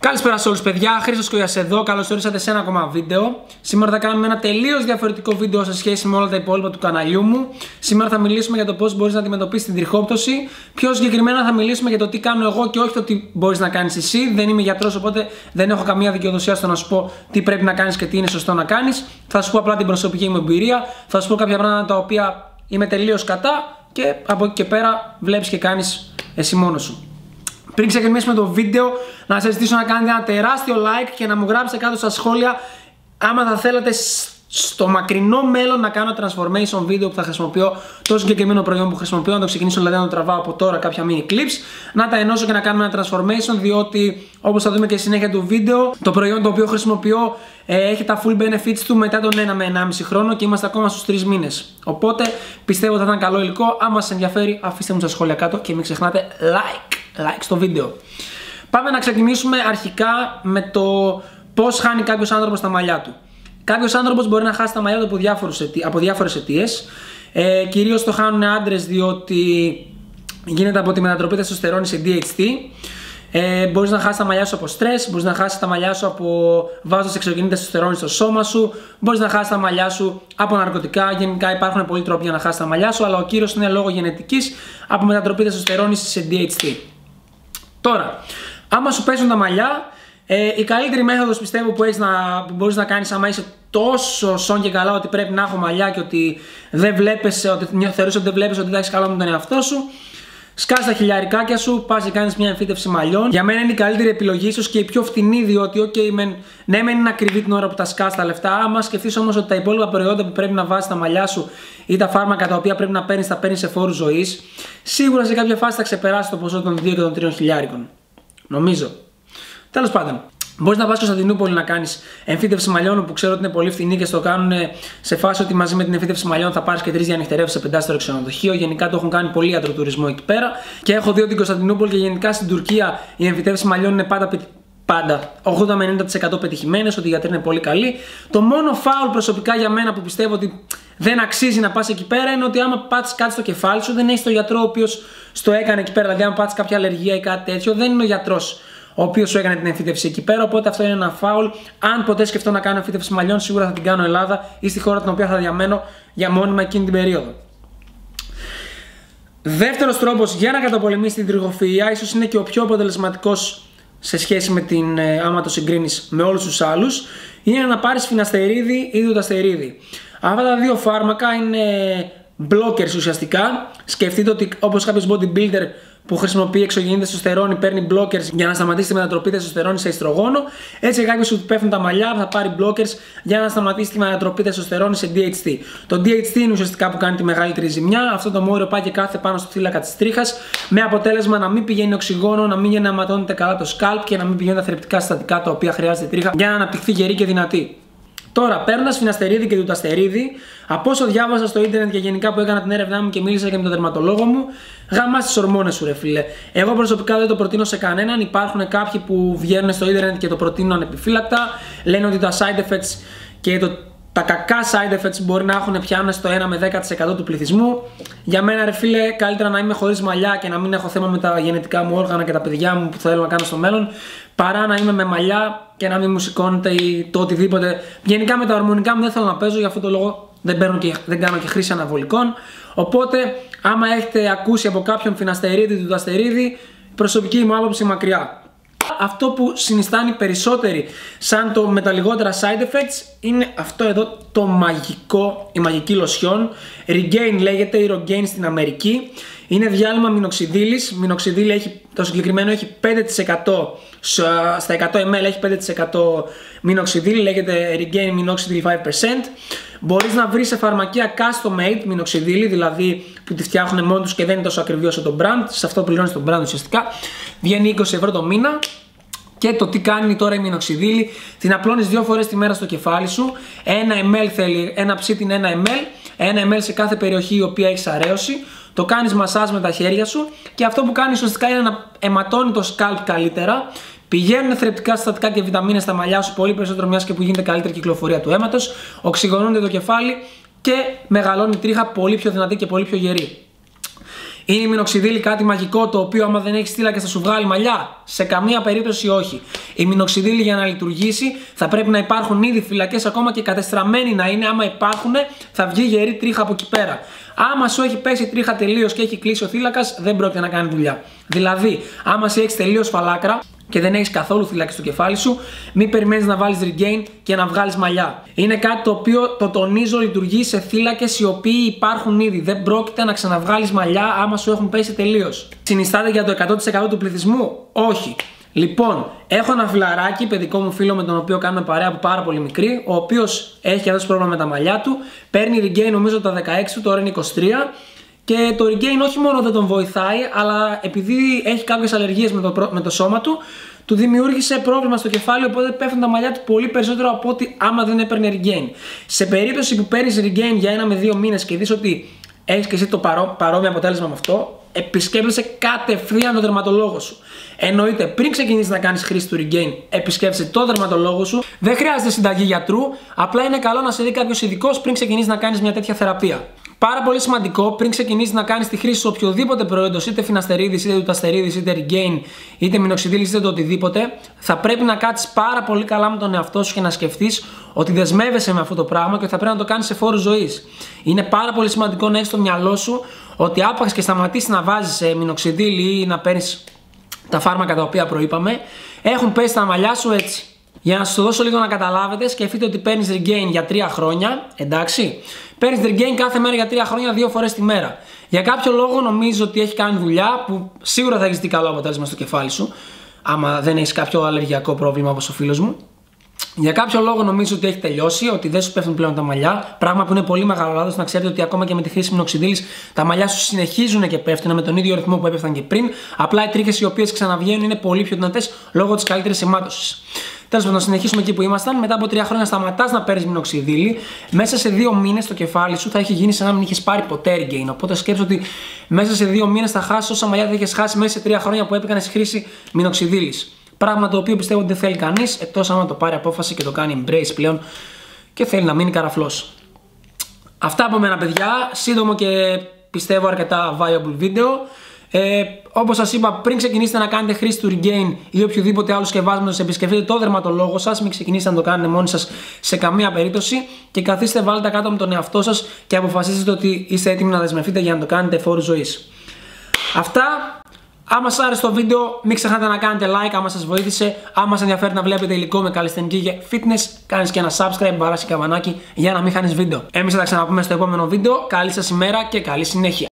Καλησπέρα σε όλους παιδιά, Χρήστος Κογιάς εδώ, καλώς ορίσατε σε ένα ακόμα βίντεο. Σήμερα θα κάνουμε ένα τελείως διαφορετικό βίντεο σε σχέση με όλα τα υπόλοιπα του καναλιού μου. Σήμερα θα μιλήσουμε για το πώς μπορείς να αντιμετωπίσεις την τριχόπτωση. Πιο συγκεκριμένα θα μιλήσουμε για το τι κάνω εγώ και όχι το τι μπορείς να κάνεις εσύ. Δεν είμαι γιατρός οπότε δεν έχω καμία δικαιοδοσία στο να σου πω τι πρέπει να κάνεις και τι είναι σωστό να κάνεις. Θα σου πω απλά την προσωπική μου εμπειρία, θα σου πω κάποια πράγματα τα οποία είμαι τελείως κατά και από εκεί και πέρα βλέπεις και κάνεις εσύ μόνος σου πριν ξεκινήσουμε το βίντεο, να σας ζητήσω να κάνετε ένα τεράστιο like και να μου γράψετε κάτω στα σχόλια άμα θα θέλατε στο μακρινό μέλλον να κάνω transformation βίντεο που θα χρησιμοποιώ το συγκεκριμένο προϊόν που χρησιμοποιώ, να το ξεκινήσω δηλαδή να το τραβάω από τώρα κάποια mini clips, να τα ενώσω και να κάνουμε ένα transformation διότι όπως θα δούμε και στη συνέχεια του βίντεο το προϊόν το οποίο χρησιμοποιώ ε, έχει τα full benefits του μετά τον 1 με 1,5 χρόνο και είμαστε ακόμα στους 3 μήνες. Οπότε πιστεύω ότι θα ήταν καλό υλικό, άμα σας ενδιαφέρει αφήστε μου στα σχόλια κάτω και μην ξεχνάτε like like στο βίντεο. Πάμε να ξεκινήσουμε αρχικά με το πώς χάνει κάποιος άνθρωπος τα μαλλιά του. Κάποιος άνθρωπος μπορεί να χάσει τα μαλλιά του από, από διάφορες αιτίες. Ε, Κυρίως το χάνουν άντρες διότι γίνεται από τη μετατροπή τεστοστερόνης σε DHT. Ε, μπορείς να χάσεις τα μαλλιά σου από στρες, μπορείς να χάσεις τα μαλλιά σου από βάζοντα εξωγενής τεστοστερόνης στο σώμα σου, μπορείς να χάσεις τα μαλλιά σου από ναρκωτικά. Γενικά υπάρχουν πολλοί τρόποι για να χάσεις τα μαλλιά σου, αλλά ο κύριος είναι λόγω γενετικής από μετατροπή τεστοστερόνης σε DHT. Τώρα, άμα σου πέσουν τα μαλλιά, ε, η καλύτερη μέθοδος πιστεύω που, έχεις να, που μπορείς να κάνεις άμα είσαι τόσο σον και καλά ότι πρέπει να έχω μαλλιά και ότι δεν βλέπεις, ότι θεωρείς ότι δεν βλέπεις ότι δεν καλά με τον εαυτό σου Σκάς τα χιλιαρικάκια σου, πας και κάνεις μια εμφύτευση μαλλιών. Για μένα είναι η καλύτερη επιλογή, ίσω και η πιο φτηνή, διότι, OK, μεν, ναι, μεν είναι ακριβή την ώρα που τα σκά τα λεφτά. Άμα σκεφτείς όμως ότι τα υπόλοιπα προϊόντα που πρέπει να βάζεις στα μαλλιά σου ή τα φάρμακα τα οποία πρέπει να παίρνεις, τα παίρνεις σε φόρους ζωής, σίγουρα σε κάποια φάση θα ξεπεράσει το ποσό των 2 και των 3 χιλιάρικων. Νομίζω. Τέλος πάντων. Μπορείς να πα στο Κωνσταντινούπολη να κάνεις εμφύτευση μαλλιών που ξέρω ότι είναι πολύ φθηνή και στο κάνουν σε φάση ότι μαζί με την εμφύτευση μαλλιών θα πάρεις και τρεις διανυκτερεύσει σε πεντάστερο ξενοδοχείο. Γενικά το έχουν κάνει πολύ ιατροτουρισμό εκεί πέρα. Και έχω δει ότι την Κωνσταντινούπολη και γενικά στην Τουρκία η εμφυτεύση μαλλιών είναι πάντα πάντα 80 με 90% πετυχημένες, ότι οι γιατροί είναι πολύ καλοί. Το μόνο φάουλ προσωπικά για μένα που πιστεύω ότι δεν αξίζει να πας εκεί πέρα είναι ότι άμα πάτσει κάτι στο κεφάλι σου, δεν έχει το γιατρό ο οποίος στο έκανε εκεί πέρα. Δηλαδή, αν πάτσει κάποια αλλεργία ή κάτι τέτοιο, δεν είναι ο γιατρός ο οποίος σου έκανε την εμφύτευση εκεί πέρα. Οπότε αυτό είναι ένα φάουλ. Αν ποτέ σκεφτώ να κάνω εμφύτευση μαλλιών, σίγουρα θα την κάνω Ελλάδα ή στη χώρα την οποία θα διαμένω για μόνιμα εκείνη την περίοδο. Δεύτερος τρόπος για να καταπολεμήσει την τριγοφυα, ίσως είναι και ο πιο αποτελεσματικός σε σχέση με την, ε, άμα το συγκρίνεις με όλους τους άλλους, είναι να πάρεις φιναστερίδι ή δουταστερίδι. Αυτά τα δύο φάρμακα είναι blockers ουσιαστικά. Σκεφτείτε ότι όπως κάποιος bodybuilder που χρησιμοποιεί εξωγενή τεστοστερόνη παίρνει blockers για να σταματήσει τη μετατροπή τεστοστερόνη σε ιστρογόνο. Έτσι, κάποιο που πέφτουν τα μαλλιά θα πάρει blockers για να σταματήσει τη μετατροπή τεστοστερόνη σε DHT. Το DHT είναι ουσιαστικά που κάνει τη μεγαλύτερη ζημιά. Αυτό το μόριο πάει και κάθε πάνω στο θύλακα της τρίχας με αποτέλεσμα να μην πηγαίνει οξυγόνο, να μην γενναματώνεται καλά το scalp και να μην πηγαίνουν τα θρεπτικά συστατικά τα οποία χρειάζεται η τρίχα για να αναπτυχθεί γερή και δυνατή. Τώρα, παίρνοντας φιναστερίδι και τουταστερίδι, από όσο διάβασα στο ίντερνετ και γενικά που έκανα την έρευνά μου και μίλησα και με τον δερματολόγο μου, γάμα τις ορμόνες σου, ρε φίλε. Εγώ προσωπικά δεν το προτείνω σε κανέναν. Υπάρχουν κάποιοι που βγαίνουν στο ίντερνετ και το προτείνουν ανεπιφύλακτα. Λένε ότι τα side effects και το, τα κακά side effects μπορεί να έχουν πιάνουν στο 1 με 10% του πληθυσμού. Για μένα, ρε φίλε, καλύτερα να είμαι χωρίς μαλλιά και να μην έχω θέμα με τα γενετικά μου όργανα και τα παιδιά μου που θέλω να κάνω στο μέλλον, παρά να είμαι με μαλλιά και να μην μου σηκώνεται ή το οτιδήποτε. Γενικά με τα ορμονικά μου δεν θέλω να παίζω, γι' αυτό το λόγο δεν, παίρνω και, δεν κάνω και χρήση αναβολικών. Οπότε, άμα έχετε ακούσει από κάποιον φιναστερίδι του δαστερίδι, προσωπική μου άποψη μακριά. Αυτό που συνιστάνει περισσότεροι σαν το με τα λιγότερα side effects είναι αυτό εδώ το μαγικό, η μαγική λοσιόν. Regain λέγεται, η Rogain στην Αμερική. Είναι διάλειμμα μινοξιδίλης. Μινοξιδίλη έχει, το συγκεκριμένο έχει 5% στα 100 ml έχει 5% μινοξιδίλη, λέγεται Regain Minoxidil 5%. Μπορείς να βρεις σε φαρμακεία custom made μινοξιδίλη, δηλαδή που τη φτιάχνουν μόνοι τους και δεν είναι τόσο ακριβή όσο το brand. Σε αυτό πληρώνεις το brand ουσιαστικά. Βγαίνει 20 ευρώ το μήνα. Και το τι κάνει τώρα η μινοξιδίλη, την απλώνεις δύο φορές τη μέρα στο κεφάλι σου. Ένα ml θέλει, ένα ψήτιν 1 ml, ένα ml σε κάθε περιοχή η οποία έχεις αρέωση το κάνεις μασάζ με τα χέρια σου και αυτό που κάνεις ουσιαστικά είναι να αιματώνει το scalp καλύτερα. Πηγαίνουν θρεπτικά συστατικά και βιταμίνες στα μαλλιά σου πολύ περισσότερο μιας και που γίνεται καλύτερη κυκλοφορία του αίματος. Οξυγονούνται το κεφάλι και μεγαλώνει η τρίχα πολύ πιο δυνατή και πολύ πιο γερή. Είναι η μινοξιδίλη κάτι μαγικό το οποίο άμα δεν έχεις στήλα και θα σου βγάλει μαλλιά. Σε καμία περίπτωση όχι. Η μινοξιδίλη για να λειτουργήσει θα πρέπει να υπάρχουν ήδη φυλακές ακόμα και κατεστραμμένοι να είναι. Άμα υπάρχουν θα βγει γερή τρίχα από εκεί πέρα. Άμα σου έχει πέσει τρίχα τελείως και έχει κλείσει ο θύλακας, δεν πρόκειται να κάνει δουλειά. Δηλαδή, άμα σε έχεις τελείως φαλάκρα, και δεν έχεις καθόλου θυλάκι στο κεφάλι σου, μην περιμένεις να βάλεις regain και να βγάλεις μαλλιά. Είναι κάτι το οποίο το τονίζω λειτουργεί σε θύλακες οι οποίοι υπάρχουν ήδη. Δεν πρόκειται να ξαναβγάλεις μαλλιά άμα σου έχουν πέσει τελείως. Συνιστάται για το 100% του πληθυσμού, όχι. Λοιπόν, έχω ένα φιλαράκι, παιδικό μου φίλο με τον οποίο κάνουμε παρέα από πάρα πολύ μικρή, ο οποίος έχει αυτό πρόβλημα με τα μαλλιά του. Παίρνει regain νομίζω τα 16 του, τώρα είναι 23. Και το regain όχι μόνο δεν τον βοηθάει, αλλά επειδή έχει κάποιες αλλεργίες με, το, με το σώμα του, του δημιούργησε πρόβλημα στο κεφάλι, οπότε πέφτουν τα μαλλιά του πολύ περισσότερο από ότι άμα δεν έπαιρνε regain. Σε περίπτωση που παίρνεις regain για ένα με δύο μήνες και δεις ότι έχεις και εσύ το παρό, παρόμοιο αποτέλεσμα με αυτό, επισκέπτεσαι κατευθείαν τον δερματολόγο σου. Εννοείται, πριν ξεκινήσεις να κάνεις χρήση του regain, επισκέπτεσαι τον δερματολόγο σου. Δεν χρειάζεται συνταγή γιατρού, απλά είναι καλό να σε δει κάποιος ειδικός πριν ξεκινήσεις να κάνεις μια τέτοια θεραπεία. Πάρα πολύ σημαντικό πριν ξεκινήσει να κάνεις τη χρήση σε οποιοδήποτε προϊόντος, είτε φιναστερίδης, είτε τουταστερίδη, είτε regain, είτε μηνοξιδίλη, είτε το οτιδήποτε, θα πρέπει να κάτσεις πάρα πολύ καλά με τον εαυτό σου και να σκεφτείς ότι δεσμεύεσαι με αυτό το πράγμα και θα πρέπει να το κάνεις σε φόρου ζωής. Είναι πάρα πολύ σημαντικό να έχεις στο μυαλό σου ότι άπαξ και σταματήσεις να βάζεις μηνοξιδίλη ή να παίρνεις τα φάρμακα τα οποία προείπαμε, έχουν πέσει τα μαλλιά σου έτσι. Για να σα το δώσω λίγο να καταλάβετε, σκεφτείτε ότι παίρνεις regain για 3 χρόνια, εντάξει; Παίρνεις regain κάθε μέρα για 3 χρόνια, δύο φορές τη μέρα. Για κάποιο λόγο νομίζω ότι έχει κάνει δουλειά που σίγουρα θα έχεις δει καλό αποτέλεσμα στο κεφάλι σου, άμα δεν έχεις κάποιο αλλεργιακό πρόβλημα όπως ο φίλος μου. Για κάποιο λόγο νομίζω ότι έχει τελειώσει, ότι δεν σου πέφτουν πλέον τα μαλλιά. Πράγμα που είναι πολύ μεγάλο λάθος να ξέρετε ότι ακόμα και με τη χρήση μινοξιδίλη τα μαλλιά σου συνεχίζουν και πέφτουν με τον ίδιο ρυθμό που έπεφταν και πριν. Απλά οι τρίχες οι οποίες ξαναβγαίνουν είναι πολύ πιο δυνατές λόγω της καλύτερης αιμάτωση. Τέλος πάντων, να συνεχίσουμε εκεί που ήμασταν. Μετά από τρία χρόνια σταματάς να παίρνεις μινοξιδίλη. Μέσα σε δύο μήνες το κεφάλι σου θα έχει γίνει σαν να μην είχες πάρει ποτέ regain. Οπότε σκέψω ότι μέσα σε δύο μήνες θα χάσεις όσα μαλλιά θα είχες χάσει μέσα σε τρία χρόνια που έπαιρνες χρήση μινοξιδίλη. Πράγμα το οποίο πιστεύω ότι δεν θέλει κανείς εκτός άμα το πάρει απόφαση και το κάνει embrace πλέον και θέλει να μείνει καραφλός. Αυτά από μένα, παιδιά. Σύντομο και πιστεύω αρκετά viable βίντεο. Ε, Όπως σας είπα, πριν ξεκινήσετε να κάνετε χρήση του Regain ή οποιοδήποτε άλλο σκευάσματο, επισκεφτείτε το δερματολόγο σας. Μην ξεκινήσετε να το κάνετε μόνοι σας σε καμία περίπτωση. Και καθίστε, βάλτε κάτω με τον εαυτό σας και αποφασίστε ότι είστε έτοιμοι να δεσμευτείτε για να το κάνετε φόρου ζωής. Αυτά. Άμα σας άρεσε το βίντεο, μην ξεχνάτε να κάνετε like άμα σας βοήθησε. Άμα σας ενδιαφέρει να βλέπετε υλικό με καλλιστενική και fitness, κάνεις και ένα subscribe, μπαράσι καμπανάκι για να μην χάνεις βίντεο. Εμείς θα τα ξαναπούμε στο επόμενο βίντεο. Καλή σας ημέρα και καλή συνέχεια.